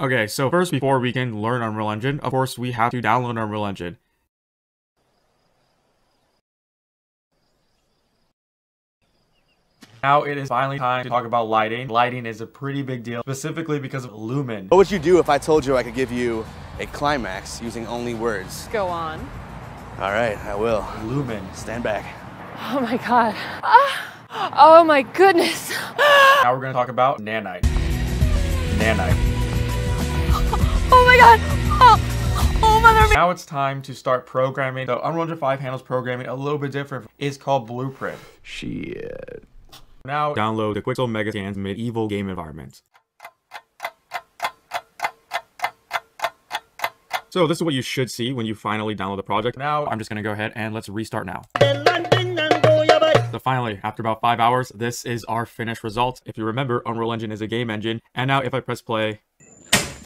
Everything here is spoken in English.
Okay, so first before we can learn Unreal Engine, of course we have to download Unreal Engine. Now it is finally time to talk about lighting. Lighting is a pretty big deal, specifically because of Lumen. What would you do if I told you I could give you a climax using only words? Go on. All right, I will. Lumen. Stand back. Oh my god. Ah. Oh my goodness. Now we're gonna talk about nanite. Nanite. Oh god. Oh, oh mother Now it's time to start programming. So Unreal Engine 5 handles programming a little bit different. It's called Blueprint. Shit. Now download the Quixel Megascans Medieval Game Environment. So this is what you should see when you finally download the project. Now I'm just gonna go ahead and let's restart now. So finally, after about five hours, this is our finished result. If you remember, Unreal Engine is a game engine. And now if I press play,